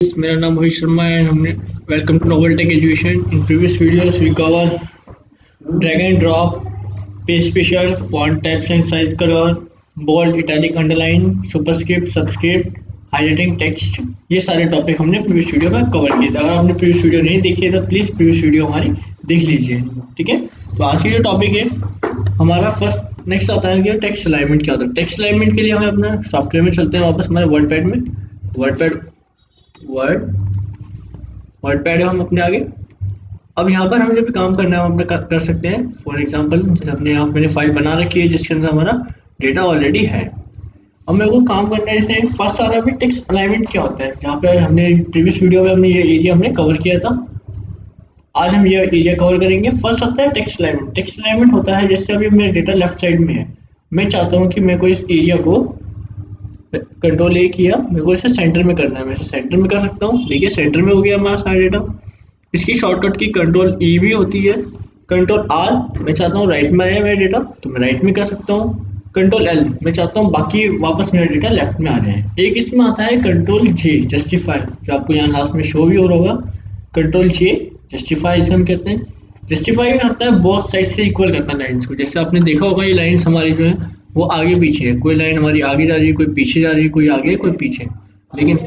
मेरा नाम मोहित शर्मा है हमने welcome to Noble Tech Education in previous videos we cover drag and drop page special font types and size colour bold italic underline superscript subscript highlighting text ये सारे topic हमने previous video में cover किए थे। अगर आपने previous video नहीं देखी है तो प्लीज़ प्रीवियस वीडियो हमारी देख लीजिए, ठीक है? तो आज की जो टॉपिक है, हमारा फ़र्स्ट नेक्स्ट आता है कि टेक्स्ट अलाइनमेंट क्या होता है। टेक्स्ट अलाइनमेंट के लिए हमें अपना सॉफ्टवेयर में चलते हैं वापस, हमारे वर्ड पैड में। Word pad word word pad हम अपने आगे। अब यहाँ पर हमें जो भी काम करना है हम अपना कर, सकते हैं। फॉर एग्ज़ाम्पल जैसे हमने यहाँ मैंने फ़ाइल बना रखी है जिसके अंदर हमारा डेटा ऑलरेडी है। अब मेरे को काम करना जैसे फ़र्स्ट आ रहा है टेक्स्ट अलाइनमेंट क्या होता है? जहाँ पे हमने प्रीवियस वीडियो में हमने ये एरिया हमने कवर किया था। आज हम ये एरिया कवर करेंगे। फ़र्स्ट होता है टेक्स अलाइनमेंट टेक्स अलाइनमेंट होता है जैसे अभी मेरा डेटा लेफ़्ट साइड में है। मैं चाहता हूँ कि मेरे को इस एरिया को कंट्रोल ए किया, मेरे को इसे सेंटर में करना है, मैं इसे सेंटर में कर सकता हूँ। देखिए सेंटर में हो गया हमारा सारा डेटा इसकी शॉर्टकट की कंट्रोल ई भी होती है। कंट्रोल आर मैं चाहता हूँ राइट में आए मेरा डेटा तो मैं राइट में कर सकता हूँ। कंट्रोल एल मैं चाहता हूँ बाकी वापस मेरा डेटा लेफ़्ट में आ जाए। एक इसमें आता है कंट्रोल जे जस्टिफाई जो आपको यहाँ लास्ट में शो भी हो रहा होगा। कंट्रोल जे जस्टिफाई इसे हम कहते हैं। जस्टिफाई करता है बहुत साइड से इक्वल करता है लाइन्स को। जैसे आपने देखा होगा, ये लाइन्स हमारी जो है वो आगे पीछे है। कोई लाइन हमारी आगे जा रही है कोई पीछे जा रही है कोई आगे कोई पीछे। लेकिन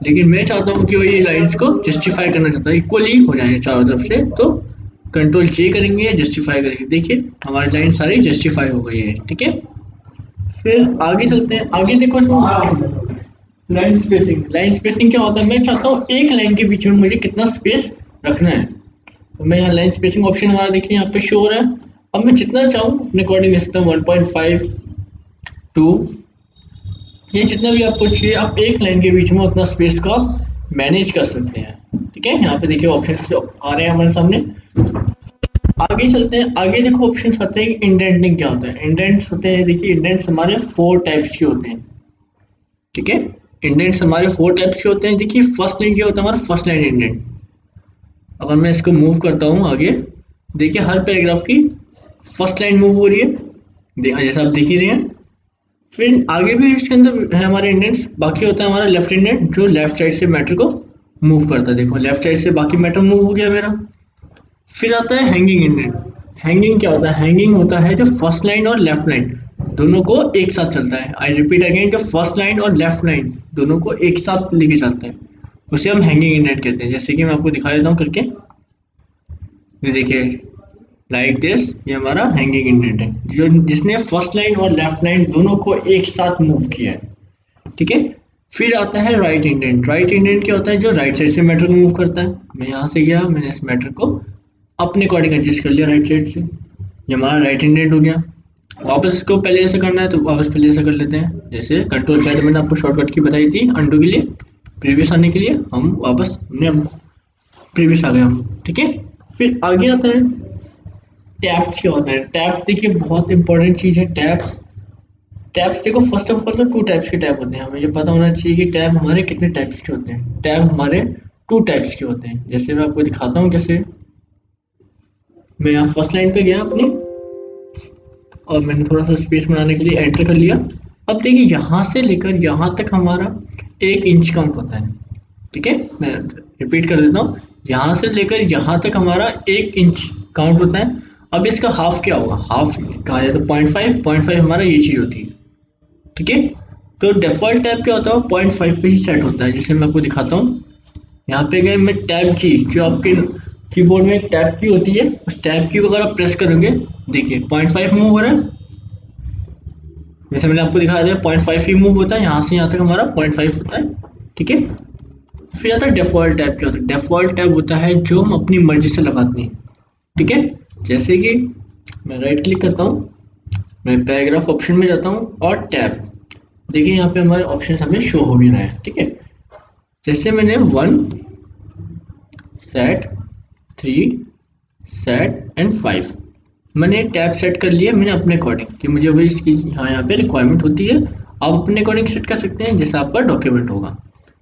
लेकिन मैं चाहता हूँ कि वो ये लाइंस को जस्टिफाई करना चाहता हूँ। इक्वली हो जाए चारों तरफ़ से तो कंट्रोल जे करेंगे जस्टिफाई करेंगे। देखिए हमारी लाइन सारी जस्टिफाई हो गई है ठीक है? फिर आगे चलते हैं। आगे देखो लाइन स्पेसिंग लाइन स्पेसिंग क्या होता है? मैं चाहता हूँ एक लाइन के बीच में मुझे कितना स्पेस रखना है। तो मैं यहाँ लाइन स्पेसिंग ऑप्शन हमारा देखिए यहाँ पे शो हो रहा है। अब मैं जितना चाहूँ, अपने अकॉर्डिंग ले सकता हूँ वन पॉइंट फाइव टू ये जितना भी आपको चाहिए, आप एक लाइन के बीच में उतना स्पेस को आप मैनेज कर सकते हैं। ठीक है? यहाँ पे देखिए ऑप्शन आ रहे हैं हमारे सामने। आगे चलते हैं। आगे देखो ऑप्शन आते हैं इंडेंटिंग क्या होता है। इंडेंट्स होते हैं, देखिए इंडेंट्स हमारे फोर टाइप्स के होते हैं। ठीक है? इंडेंट्स हमारे फोर टाइप्स के होते हैं। देखिए फ़र्स्ट लाइन क्या होता है हमारा? फ़र्स्ट लाइन इंडेंट अगर मैं इसको मूव करता हूँ आगे। देखिए हर पैराग्राफ की फ़र्स्ट लाइन मूव हो रही है। जैसा आप देख ही रहे हैं। फिर आगे भी इसके अंदर है हमारे इंडेंट्स, बाकी होता है हमारा लेफ़्ट इंडेंट, जो लेफ़्ट साइड से मैटर को मूव करता है। देखो, लेफ़्ट साइड से बाकी मैटर मूव हो गया मेरा। फिर आता है हैंगिंग इंडेंट। हैंगिंग क्या होता है? हैंगिंग होता है जो फ़र्स्ट लाइन और लेफ़्ट लाइन, दोनों को एक साथ चलता है। आई रिपीट अगेन जो फ़र्स्ट लाइन और लेफ़्ट लाइन, दोनों को एक साथ लेके चलता है। उसे हम हैंगिंग इंडेंट कहते हैं। जैसे कि मैं आपको दिखा देता हूँ करके। देखिए लाइक दिस, ये हमारा हैंगिंग इंडेंट है। जो जिसने फ़र्स्ट लाइन और लेफ़्ट लाइन दोनों को एक साथ मूव किया है, ठीक है? फिर आता है राइट इंडेंट राइट इंडेंट क्या होता है? जो राइट साइड से मैटर को मूव करता है। मैं यहाँ से गया, मैंने इस मैटर को अपने अकॉर्डिंग एडजस्ट कर लिया राइट साइड से। ये हमारा राइट इंडेंट हो गया। वापस इसको पहले ऐसे करना है तो वापस पहले ऐसे कर लेते हैं। जैसे कंट्रोल साइड मैंने आपको शॉर्टकट की बताई थी अंडू के लिए प्रीवियस आने के लिए, हम वापस प्रीवियस आ गए हम, ठीक है? फिर आगे आता है टैब्स क्या होता है। टैब्स देखिए, बहुत इंपॉर्टेंट चीज़ है टैप्स टैब्स देखो फ़र्स्ट ऑफ़ ऑल तो टू टाइप्स के टैब होते हैं। हमें ये पता होना चाहिए कि टैब हमारे कितने टाइप्स के होते हैं। टैब हमारे टू टाइप्स के होते हैं। जैसे मैं आपको दिखाता हूँ कैसे मैं यहाँ फ़र्स्ट लाइन पे गया अपनी, और मैंने थोड़ा सा स्पेस बनाने के लिए एंटर कर लिया। अब देखिए, यहाँ से लेकर यहाँ तक हमारा एक इंच काउंट होता है। ठीक है? मैं रिपीट कर देता हूँ। यहाँ से लेकर यहाँ तक हमारा एक इंच काउंट होता है। अब इसका हाफ़ क्या होगा? हाफ़ कहा जाए तो पॉइंट फाइव पॉइंट फाइव हमारा ये चीज़ होती है। ठीक है? तो डिफ़ॉल्ट टैब क्या होता है? पॉइंट फाइव पे ही सेट होता है। जैसे मैं आपको दिखाता हूँ। यहाँ पे गए मैं टैब की, जो आपके कीबोर्ड में टैब की होती है, उस टैब की अगर आप प्रेस करोगे, देखिए पॉइंट फाइव मूव हो रहा है। जैसे मैंने आपको दिखाया था पॉइंट फाइव ही मूव होता है। यहाँ से यहाँ तक हमारा पॉइंट फाइव होता है। ठीक है? फिर आता है डिफ़ॉल्ट टैब क्या होता है? डिफ़ॉल्ट टैब होता है जो हम अपनी मर्ज़ी से लगाते हैं। ठीक है? जैसे कि मैं राइट क्लिक करता हूँ, मैं पैराग्राफ ऑप्शन में जाता हूँ और टैब देखिए यहाँ पे हमारे ऑप्शन हमें शो हो भी रहा है, ठीक है? जैसे मैंने one set three set and five मैंने टैब सेट कर लिया, मैंने अपने अकॉर्डिंग कि मुझे वही इसकी यहाँ यहाँ पे रिक्वायरमेंट होती है। आप अपने अकॉर्डिंग सेट कर सकते हैं, जैसा आपका डॉक्यूमेंट होगा।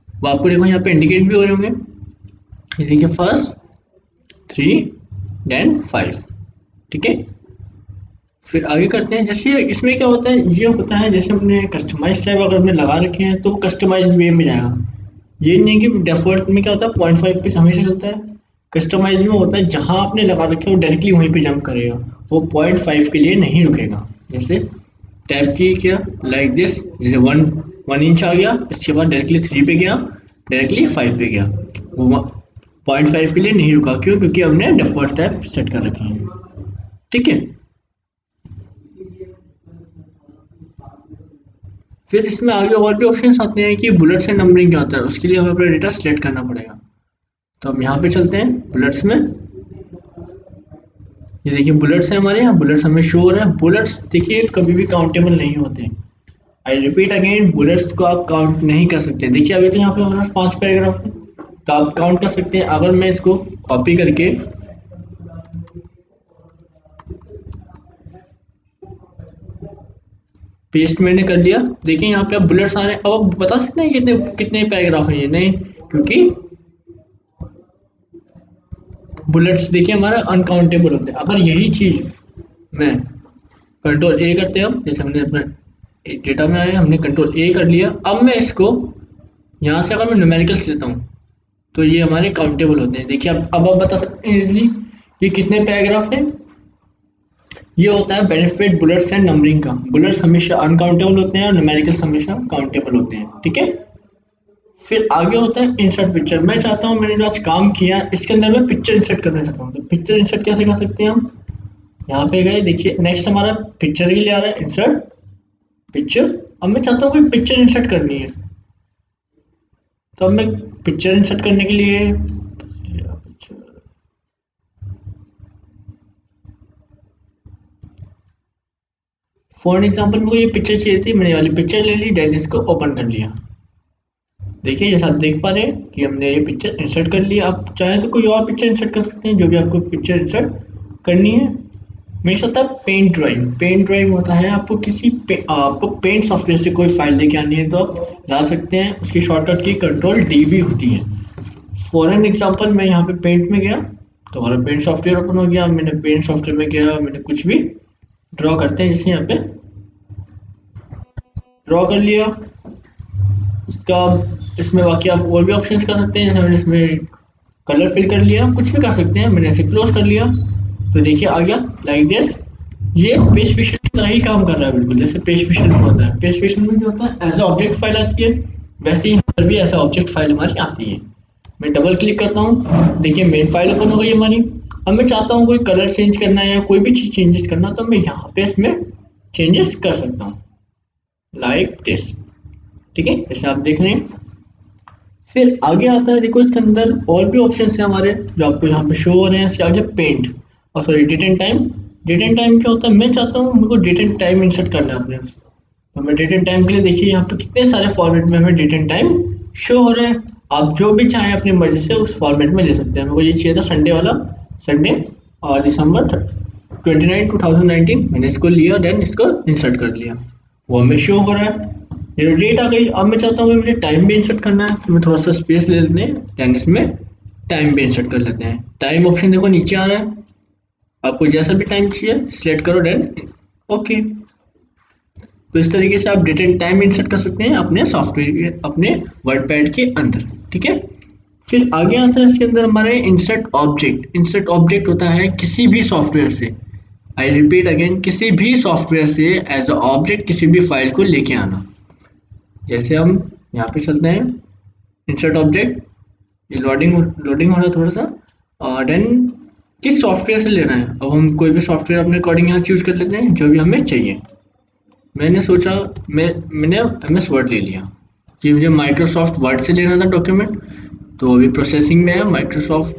वो आपको देखो यहाँ पे इंडिकेट भी हो रहे होंगे। देखिए फ़र्स्ट थ्री देन फाइव ठीक है? फिर आगे करते हैं, जैसे इसमें क्या होता है, ये होता है, जैसे हमने कस्टमाइज टाइप अगर हमने लगा रखे हैं तो कस्टमाइज वे में जाएगा। ये नहीं कि डिफ़ॉल्ट में क्या होता है पॉइंट फाइव पे हमेशा चलता है। कस्टमाइज में होता है, जहाँ आपने लगा रखे वो डायरेक्टली वहीं पे जंप करेगा। वो पॉइंट फाइव के लिए नहीं रुकेगा। जैसे टैप की क्या लाइक दिस जैसे वन वन इंच आ गया, इसके बाद डायरेक्टली थ्री पे गया डायरेक्टली फाइव पे गया। वो पॉइंट फाइव के लिए नहीं रुका। क्यों? क्योंकि हमने डिफ़ॉल्ट टैप सेट कर रखे हैं। ठीक है। फिर इसमें आगे और भी ऑप्शंस आते हैं कि बुलेट्स एंड नंबरिंग क्या होता है, उसके लिए हमें अपना डेटा सिलेक्ट करना पड़ेगा। तो हम यहाँ पे चलते हैं बुलेट्स में। ये देखिए बुलेट्स है हमारे, यहाँ बुलेट्स हमें शो हो रहा है। बुलेट्स देखिए, कभी भी काउंटेबल नहीं होते। आई रिपीट अगेन बुलेट्स को आप काउंट नहीं कर सकते। देखिए, अभी तो यहाँ पे हमारे पाँच पैराग्राफ है। तो आप काउंट कर सकते हैं। अगर मैं इसको कॉपी करके पेस्ट मैंने कर लिया। देखिए यहाँ पे आप बुलेट्स आ रहे हैं। अब आप बता सकते हैं कितने कितने पैराग्राफ हैं ये? नहीं, क्योंकि बुलेट्स देखिए हमारा अनकाउंटेबल होते हैं। अगर यही चीज़ मैं कंट्रोल ए करते हैं हम, जैसे हमने अपना डेटा में आया, हमने कंट्रोल ए कर लिया। अब मैं इसको यहाँ से अगर मैं न्यूमेरिकल्स लेता हूँ तो ये हमारे काउंटेबल होते हैं। देखिए अब अब आप बता सकते हैं इजली ये कितने पैराग्राफ हैं? ये होता है बेनिफिट बुलेट्स एंड नंबरिंग का। बुलेट्स हमेशा अनकाउंटेबल होते हैं और न्यूमेरिकल्स हमेशा काउंटेबल होते हैं, ठीक है? फिर आगे होता है इंसर्ट पिक्चर मैं चाहता हूँ मैंने जो आज काम किया, इसके अंदर मैं पिक्चर इंसर्ट करना चाहता हूँ। तो पिक्चर इंसर्ट कैसे कर सकते हैं हम? यहाँ पे गए, देखिए नेक्स्ट हमारा पिक्चर के लिए आ रहा है इंसर्ट पिक्चर अब मैं चाहता हूँ कोई पिक्चर इंसर्ट करनी है। तो अब मैं पिक्चर इंसर्ट करने के लिए फॉर एग्ज़ाम्पल मुझे ये पिक्चर चाहिए थी मैंने वाली पिक्चर ले ली डेन इसको ओपन कर लिया। देखिए जैसा आप देख पा रहे हैं कि हमने ये पिक्चर इंसर्ट कर लिया। आप चाहें तो कोई और पिक्चर इंसर्ट कर सकते हैं जो भी आपको पिक्चर इंसर्ट करनी है। नेक्स्ट होता है पेंट ड्राइंग पेंट ड्राइंग होता है आपको किसी पे, आपको पेंट सॉफ्टवेयर से कोई फ़ाइल लेके आनी है तो आप ला सकते हैं। उसकी शॉर्टकट की कंट्रोल डी भी होती है। फॉर एन एग्ज़ाम्पल मैं यहाँ पे पेंट में गया तो हमारा पेंट सॉफ्टवेयर ओपन हो गया। मैंने पेंट सॉफ्टवेयर में गया मैंने कुछ भी ड्रॉ करते हैं जैसे यहाँ पे। ड्रॉ कर लिया। इसका इसमें बाकी आप और भी ऑप्शंस कर सकते हैं, जैसे मैंने इसमें कलर फिल कर लिया, कुछ भी कर सकते हैं। मैंने ऐसे क्लोज कर लिया। तो देखिए, आ गया लाइक दिस ये पेज फिशन की तरह ही काम कर रहा है बिल्कुल, जैसे पेज फिशन में होता है। पेज फिशन में क्या होता है एज ऑब्जेक्ट फ़ाइल आती है, वैसे ही पर भी ऐसा ऑब्जेक्ट फ़ाइल हमारी आती है। मैं डबल क्लिक करता हूँ। देखिए मेन फ़ाइल ओपन हो गई हमारी। अब मैं चाहता हूँ कोई कलर चेंज करना है या कोई भी चीज़ चेंजेस करना तो मैं यहाँ पे इसमें चेंजेस कर सकता हूँ। लाइक दिस ठीक है? जैसे आप देख रहे हैं फिर आगे आता है, देखो इसके अंदर और भी ऑप्शन है हमारे, जो आपको यहाँ पे शो हो रहे हैं। इसके आगे पेंट और sorry date and time date and time क्या होता है? मैं चाहता हूँ को डेट एंड टाइम इंसर्ट करना है अपने तो मैं डेट एंड टाइम के लिए देखिए, यहाँ पे कितने सारे फॉर्मेट में हमें डेट एंड टाइम शो हो रहे हैं। आप जो भी चाहें अपनी मर्ज़ी से उस फॉर्मेट में ले सकते हैं। मेरे को ये चाहिए था संडे वाला। संडे और December twenty nine two thousand nineteen मैंने इसको लिया देन इसको इंसर्ट कर लिया। वो हमें शो हो रहा है। ये डेट आ गई। अब मैं चाहता हूँ मुझे टाइम भी इंसर्ट करना है। तो मैं थोड़ा सा स्पेस ले लेते हैं। देन इसमें टाइम भी इंसर्ट कर लेते हैं। टाइम ऑप्शन देखो नीचे आ रहा है। आपको जैसा भी टाइम चाहिए सिलेक्ट करो देन ओके तो इस तरीके से आप डेट एंड टाइम इंसर्ट कर सकते हैं अपने सॉफ्टवेयर के, अपने वर्ड पैड के अंदर। ठीक है? फिर आगे आता है, इसके अंदर हमारे इंसर्ट ऑब्जेक्ट इंसर्ट ऑब्जेक्ट होता है किसी भी सॉफ्टवेयर से. आई रिपीट अगेन किसी भी सॉफ्टवेयर से एज अ ऑब्जेक्ट किसी भी फ़ाइल को लेके आना. जैसे हम यहाँ पे चलते हैं इंसर्ट ऑब्जेक्ट ये लोडिंग लोडिंग हो रहा है थोड़ा सा. और देन किस सॉफ्टवेयर से लेना है? अब हम कोई भी सॉफ्टवेयर अपने अकॉर्डिंग यहाँ चूज़ कर लेते हैं, जो भी हमें चाहिए. मैंने सोचा, मैं, मैंने एम एस वर्ड ले लिया. कि मुझे माइक्रोसॉफ्ट वर्ड से लेना था डॉक्यूमेंट तो अभी प्रोसेसिंग में है माइक्रोसॉफ्ट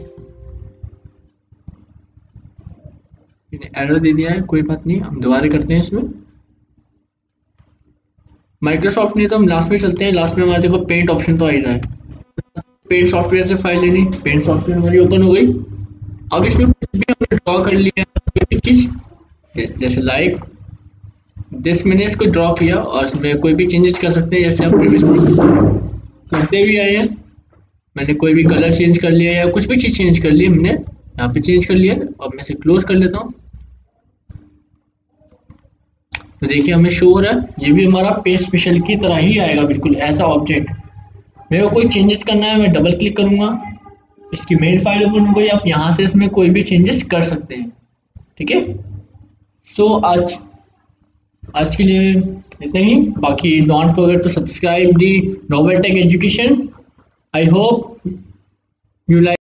एरर दे दिया है, कोई बात नहीं, हम दोबारा करते हैं इसमें। माइक्रोसॉफ्ट नहीं तो हम लास्ट में चलते हैं लास्ट में हमारे देखो पेंट ऑप्शन तो आ ही रहा है। पेंट सॉफ्टवेयर से फ़ाइल लेनी पेंट सॉफ्टवेयर हमारी ओपन हो गई। अब इसमें भी हमने ड्रॉ कर लिया कोई चीज़ जैसे लाइक दिस मैंने इसको ड्रॉ किया और इसमें कोई भी चेंजेस कर सकते हैं, जैसे हम प्रीवियस करते भी आए हैं। मैंने कोई भी कलर चेंज कर लिया या कुछ भी चीज़ चेंज कर ली, हमने यहाँ पे चेंज कर लिया और मैं इसे क्लोज कर लेता हूँ। तो देखिए, हमें शो हो रहा है, ये भी हमारा पेज स्पेशल की तरह ही आएगा, बिल्कुल ऐसा ऑब्जेक्ट मेरे को कोई चेंजेस करना है, मैं डबल क्लिक करूँगा, इसकी मेन फ़ाइल ओपन हो गई, आप यहाँ से इसमें कोई भी चेंजेस कर सकते हैं, ठीक है? सो आज आज के लिए इतना ही, बाकी don't forget to subscribe the Novel Tech Education I hope you like